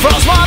Frostmite!